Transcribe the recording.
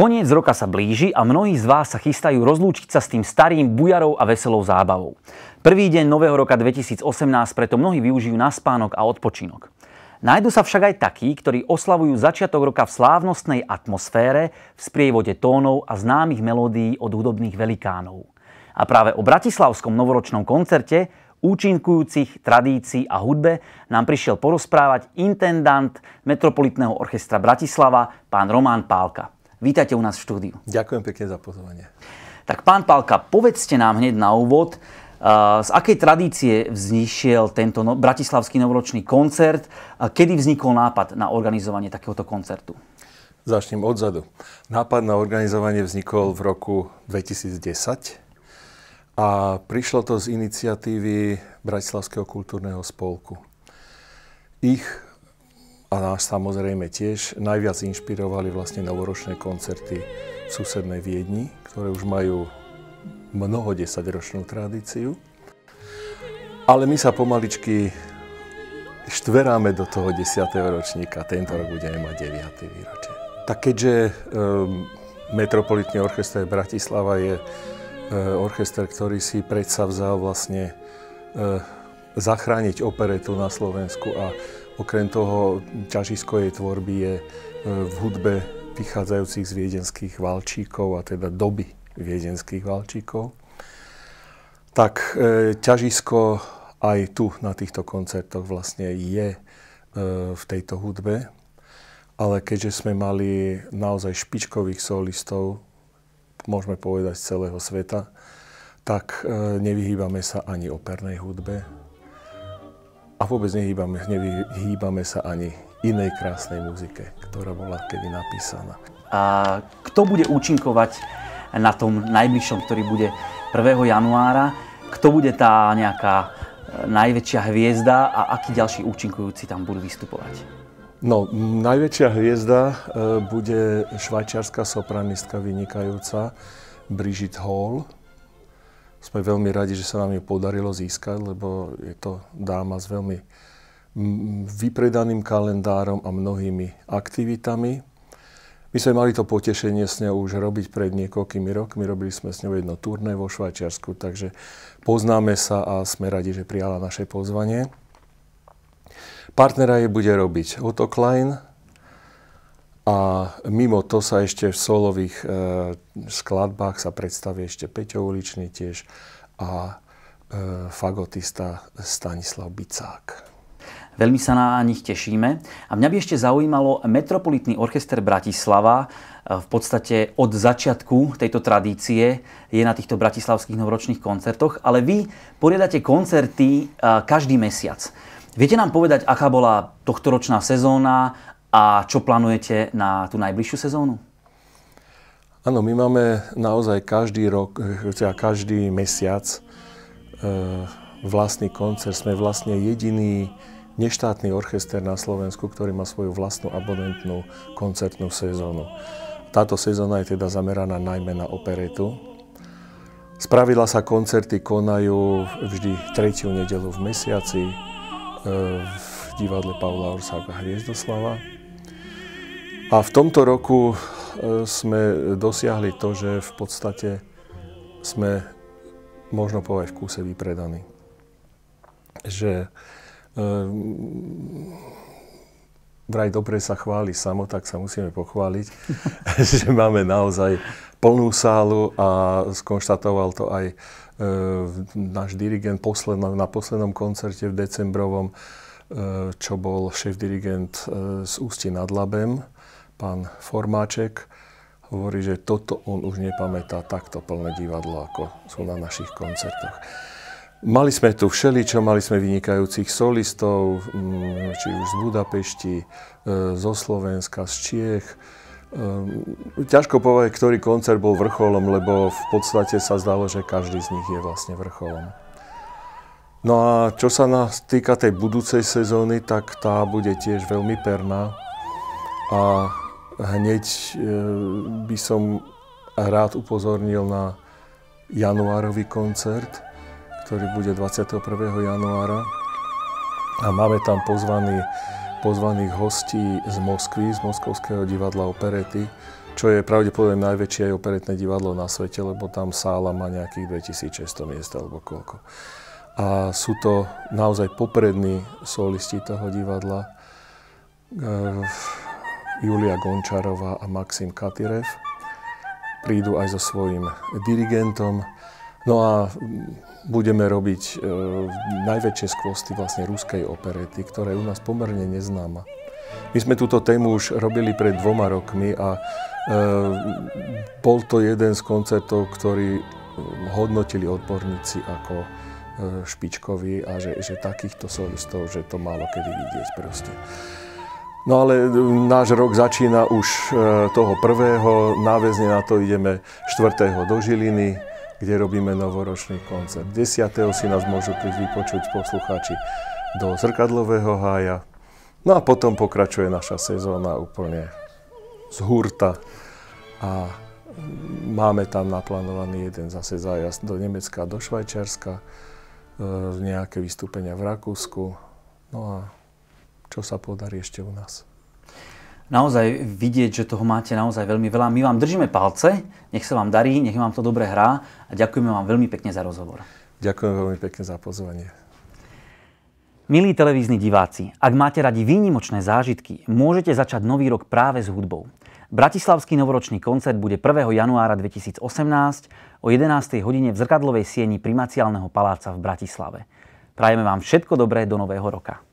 Koniec roka sa blíži a mnohí z vás sa chystajú rozlúčiť sa s tým starým bujarou a veselou zábavou. Prvý deň nového roka 2018 preto mnohí využijú na spánok a odpočinok. Nájdu sa však aj takí, ktorí oslavujú začiatok roka v slávnostnej atmosfére, v sprievode tónov a známych melódií od hudobných velikánov. A práve o bratislavskom novoročnom koncerte, účinkujúcich tradícií a hudbe nám prišiel porozprávať intendant Metropolitného orchestra Bratislava, pán Román Pálka. Vítajte u nás v štúdiu. Ďakujem pekne za pozvanie. Tak pán Pálka, povedzte nám hneď na úvod, z akej tradície vznišiel tento no, bratislavský novoročný koncert? Kedy vznikol nápad na organizovanie takéhoto koncertu? Začnem odzadu. Nápad na organizovanie vznikol v roku 2010 a prišlo to z iniciatívy Bratislavského kultúrneho spolku. Ich a nás samozrejme tiež najviac inšpirovali vlastne novoročné koncerty v susednej Viedni, ktoré už majú mnoho desaťročnú tradíciu. Ale my sa pomaličky štveráme do toho 10. ročníka. Tento rok budeme mať 9. výročie. Tak keďže um, Metropolitný orchester Bratislava je uh, orchester, ktorý si predsa vzal vlastne uh, zachrániť operetu na Slovensku a Okrem toho ťažisko jej tvorby je e, v hudbe vychádzajúcich z viedenských valčíkov, a teda doby viedenských valčíkov. Tak e, ťažisko aj tu na týchto koncertoch vlastne je e, v tejto hudbe. Ale keďže sme mali naozaj špičkových solistov, môžeme povedať z celého sveta, tak e, nevyhýbame sa ani opernej hudbe, a vôbec nehýbame, nevyhýbame sa ani inej krásnej muzike, ktorá bola kedy napísaná. A kto bude účinkovať na tom najbližšom, ktorý bude 1. januára? Kto bude tá nejaká e, najväčšia hviezda a akí ďalší účinkujúci tam budú vystupovať? No, najväčšia hviezda e, bude švajčiarska sopranistka vynikajúca Brigitte Hall, sme veľmi radi, že sa nám ju podarilo získať, lebo je to dáma s veľmi vypredaným kalendárom a mnohými aktivitami. My sme mali to potešenie s ňou už robiť pred niekoľkými rokmi. Robili sme s ňou jedno turné vo Švajčiarsku, takže poznáme sa a sme radi, že prijala naše pozvanie. Partnera je bude robiť Otto Klein, a mimo to sa ešte v solových e, skladbách sa predstaví ešte Peťo Uličný tiež a e, fagotista Stanislav Bicák. Veľmi sa na nich tešíme. A mňa by ešte zaujímalo, Metropolitný orchester Bratislava e, v podstate od začiatku tejto tradície je na týchto bratislavských novoročných koncertoch, ale vy poriadate koncerty e, každý mesiac. Viete nám povedať, aká bola tohtoročná sezóna, a čo plánujete na tú najbližšiu sezónu? Áno, my máme naozaj každý rok, teda každý mesiac e, vlastný koncert. Sme vlastne jediný neštátny orchester na Slovensku, ktorý má svoju vlastnú abonentnú koncertnú sezónu. Táto sezóna je teda zameraná najmä na operetu. Spravidla sa koncerty konajú vždy tretiu nedelu v mesiaci e, v divadle Pavla Orsáka Hviezdoslava. A v tomto roku e, sme dosiahli to, že v podstate sme, možno povedať, v kúse vypredaní. Že e, vraj dobre sa chváli samo, tak sa musíme pochváliť, že máme naozaj plnú sálu a skonštatoval to aj e, náš dirigent posledno, na poslednom koncerte v decembrovom, e, čo bol šéf-dirigent e, z Ústi nad Labem pán Formáček hovorí, že toto on už nepamätá takto plné divadlo, ako sú na našich koncertoch. Mali sme tu všeličo, mali sme vynikajúcich solistov, mm, či už z Budapešti, e, zo Slovenska, z Čiech. E, ťažko povedať, ktorý koncert bol vrcholom, lebo v podstate sa zdalo, že každý z nich je vlastne vrcholom. No a čo sa nás týka tej budúcej sezóny, tak tá bude tiež veľmi perná. A Hneď e, by som rád upozornil na januárový koncert, ktorý bude 21. januára. A máme tam pozvaný, pozvaných hostí z Moskvy, z Moskovského divadla operety, čo je pravdepodobne najväčšie operetné divadlo na svete, lebo tam sála má nejakých 2600 miest alebo koľko. A sú to naozaj poprední solisti toho divadla. E, Julia Gončarová a Maxim Katirev. Prídu aj so svojím dirigentom. No a budeme robiť e, najväčšie skvosty vlastne ruskej operety, ktorá je u nás pomerne neznáma. My sme túto tému už robili pred dvoma rokmi a e, bol to jeden z koncertov, ktorý hodnotili odborníci ako e, špičkový a že, že takýchto solistov, že to málo kedy vidieť proste. No ale náš rok začína už toho prvého, náväzne na to ideme 4. do Žiliny, kde robíme novoročný koncert. 10. si nás môžu prísť vypočuť poslucháči do Zrkadlového hája. No a potom pokračuje naša sezóna úplne z hurta a máme tam naplánovaný jeden zase zájazd do Nemecka, do Švajčiarska, e, nejaké vystúpenia v Rakúsku. No a čo sa podarí ešte u nás naozaj vidieť, že toho máte naozaj veľmi veľa. My vám držíme palce, nech sa vám darí, nech vám to dobre hrá a ďakujeme vám veľmi pekne za rozhovor. Ďakujem veľmi pekne za pozvanie. Milí televízni diváci, ak máte radi výnimočné zážitky, môžete začať nový rok práve s hudbou. Bratislavský novoročný koncert bude 1. januára 2018 o 11. hodine v zrkadlovej sieni Primaciálneho paláca v Bratislave. Prajeme vám všetko dobré do nového roka.